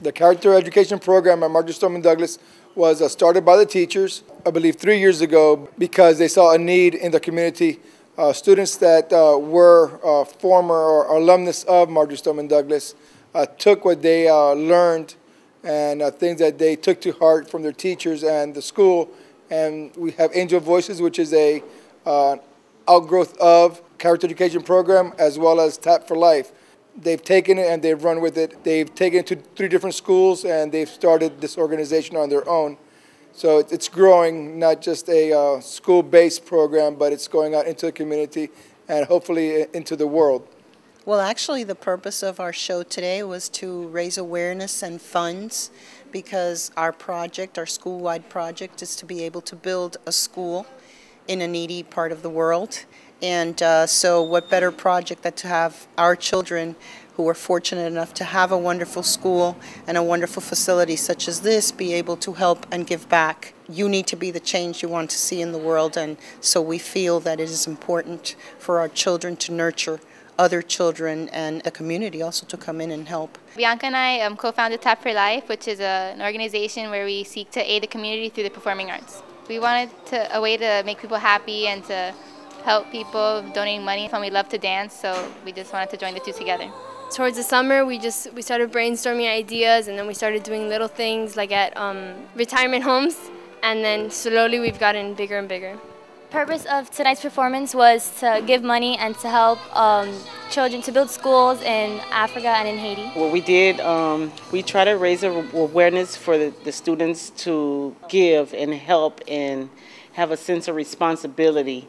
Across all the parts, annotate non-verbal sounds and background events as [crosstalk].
The character education program at Marjory Stoneman Douglas was uh, started by the teachers, I believe three years ago, because they saw a need in the community. Uh, students that uh, were uh, former or alumnus of Marjory Stoneman Douglas uh, took what they uh, learned and things that they took to heart from their teachers and the school. And we have Angel Voices, which is a outgrowth of character education program as well as Tap for Life. They've taken it and they've run with it. They've taken it to three different schools and they've started this organization on their own. So it's growing, not just a uh, school-based program, but it's going out into the community and hopefully into the world. Well, actually, the purpose of our show today was to raise awareness and funds because our project, our school-wide project, is to be able to build a school in a needy part of the world. And uh, so what better project than to have our children who are fortunate enough to have a wonderful school and a wonderful facility such as this be able to help and give back. You need to be the change you want to see in the world and so we feel that it is important for our children to nurture other children and the community also to come in and help. Bianca and I um, co-founded Tap for Life, which is a, an organization where we seek to aid the community through the performing arts. We wanted to, a way to make people happy and to help people donating money and we love to dance so we just wanted to join the two together. Towards the summer we just we started brainstorming ideas and then we started doing little things like at um, retirement homes and then slowly we've gotten bigger and bigger. purpose of tonight's performance was to give money and to help um, children to build schools in Africa and in Haiti. What we did, um, we try to raise awareness for the, the students to give and help and have a sense of responsibility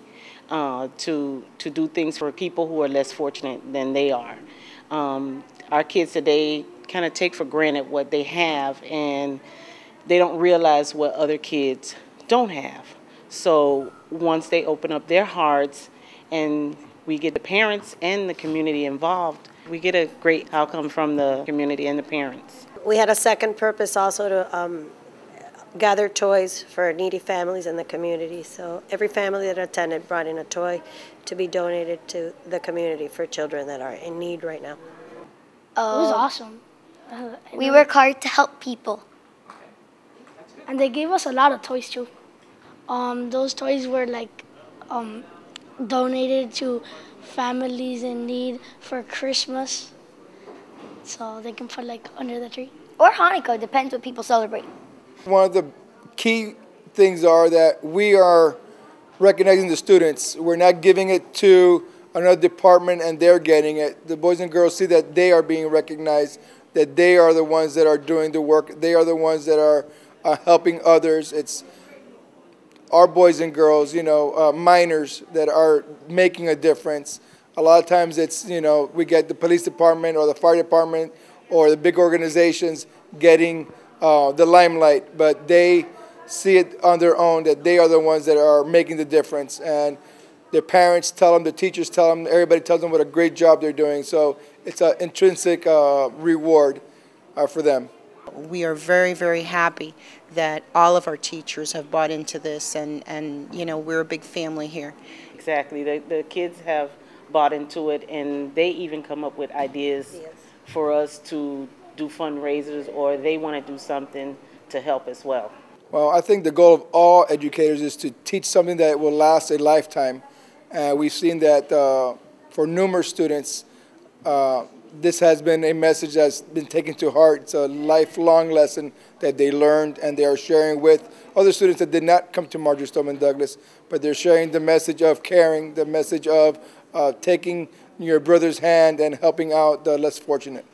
uh, to, to do things for people who are less fortunate than they are. Um, our kids today kind of take for granted what they have and they don't realize what other kids don't have. So once they open up their hearts and we get the parents and the community involved, we get a great outcome from the community and the parents. We had a second purpose also to um, gather toys for needy families in the community. So every family that attended brought in a toy to be donated to the community for children that are in need right now. Uh, it was awesome. [laughs] Uh, we work hard to help people. And they gave us a lot of toys too. Um, those toys were like um, donated to families in need for Christmas. So they can put like under the tree. Or Hanukkah, depends what people celebrate. One of the key things are that we are recognizing the students. We're not giving it to another department and they're getting it. The boys and girls see that they are being recognized, that they are the ones that are doing the work, they are the ones that are uh, helping others. It's our boys and girls, you know, uh, minors that are making a difference. A lot of times it's, you know, we get the police department or the fire department or the big organizations getting uh, the limelight, but they see it on their own that they are the ones that are making the difference. And their parents tell them, the teachers tell them, everybody tells them what a great job they're doing. So it's an intrinsic uh, reward uh, for them. We are very, very happy that all of our teachers have bought into this, and, and you know, we're a big family here. Exactly. The, the kids have bought into it, and they even come up with ideas yes. for us to do fundraisers or they want to do something to help as well? Well, I think the goal of all educators is to teach something that will last a lifetime. And we've seen that uh, for numerous students, uh, this has been a message that's been taken to heart. It's a lifelong lesson that they learned and they are sharing with other students that did not come to Marjory Stoneman Douglas, but they're sharing the message of caring, the message of uh, taking your brother's hand and helping out the less fortunate.